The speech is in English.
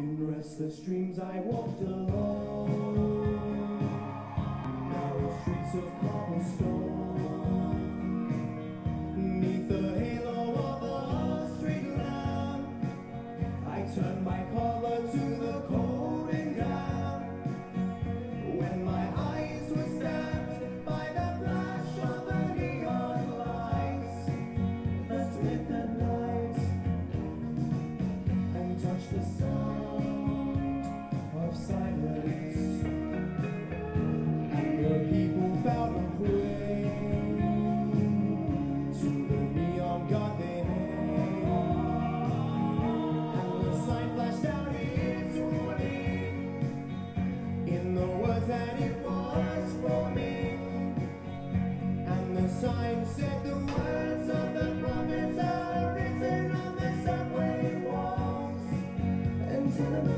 In restless dreams I walked alone, And the